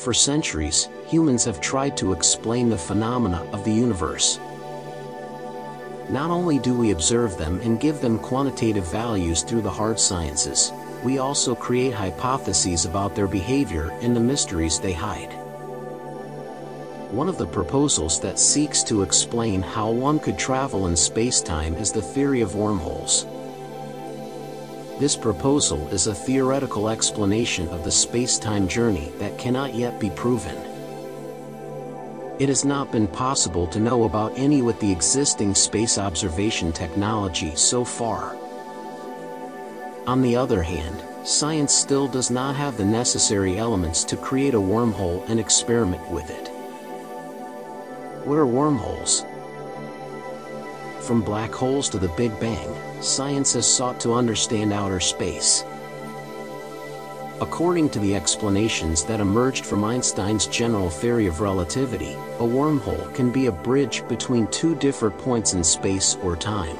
For centuries, humans have tried to explain the phenomena of the universe. Not only do we observe them and give them quantitative values through the hard sciences, we also create hypotheses about their behavior and the mysteries they hide. One of the proposals that seeks to explain how one could travel in spacetime is the theory of wormholes. This proposal is a theoretical explanation of the space-time journey that cannot yet be proven. It has not been possible to know about any with the existing space observation technology so far. On the other hand, science still does not have the necessary elements to create a wormhole and experiment with it. What are wormholes? From black holes to the Big Bang, science has sought to understand outer space. According to the explanations that emerged from Einstein's general theory of relativity, a wormhole can be a bridge between two different points in space or time.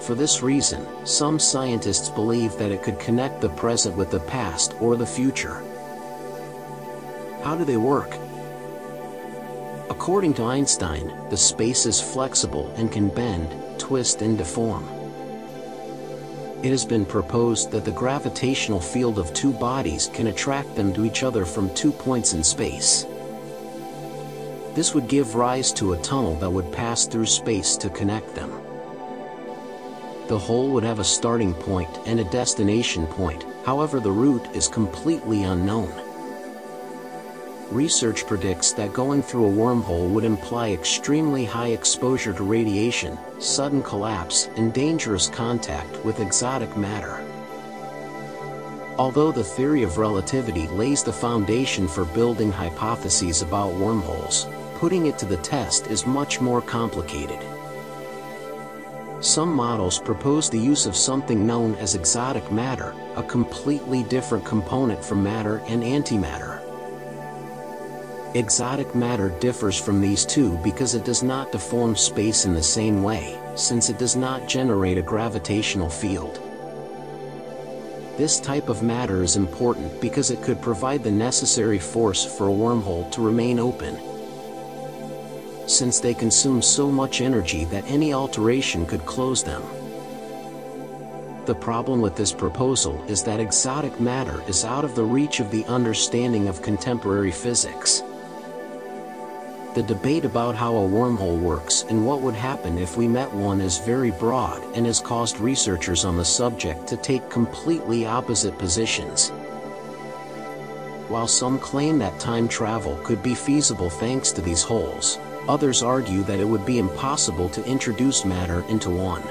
For this reason, some scientists believe that it could connect the present with the past or the future. How do they work? According to Einstein, the space is flexible and can bend, twist and deform. It has been proposed that the gravitational field of two bodies can attract them to each other from two points in space. This would give rise to a tunnel that would pass through space to connect them. The hole would have a starting point and a destination point, however the route is completely unknown research predicts that going through a wormhole would imply extremely high exposure to radiation, sudden collapse, and dangerous contact with exotic matter. Although the theory of relativity lays the foundation for building hypotheses about wormholes, putting it to the test is much more complicated. Some models propose the use of something known as exotic matter, a completely different component from matter and antimatter. Exotic matter differs from these two because it does not deform space in the same way, since it does not generate a gravitational field. This type of matter is important because it could provide the necessary force for a wormhole to remain open. Since they consume so much energy that any alteration could close them. The problem with this proposal is that exotic matter is out of the reach of the understanding of contemporary physics. The debate about how a wormhole works and what would happen if we met one is very broad and has caused researchers on the subject to take completely opposite positions. While some claim that time travel could be feasible thanks to these holes, others argue that it would be impossible to introduce matter into one.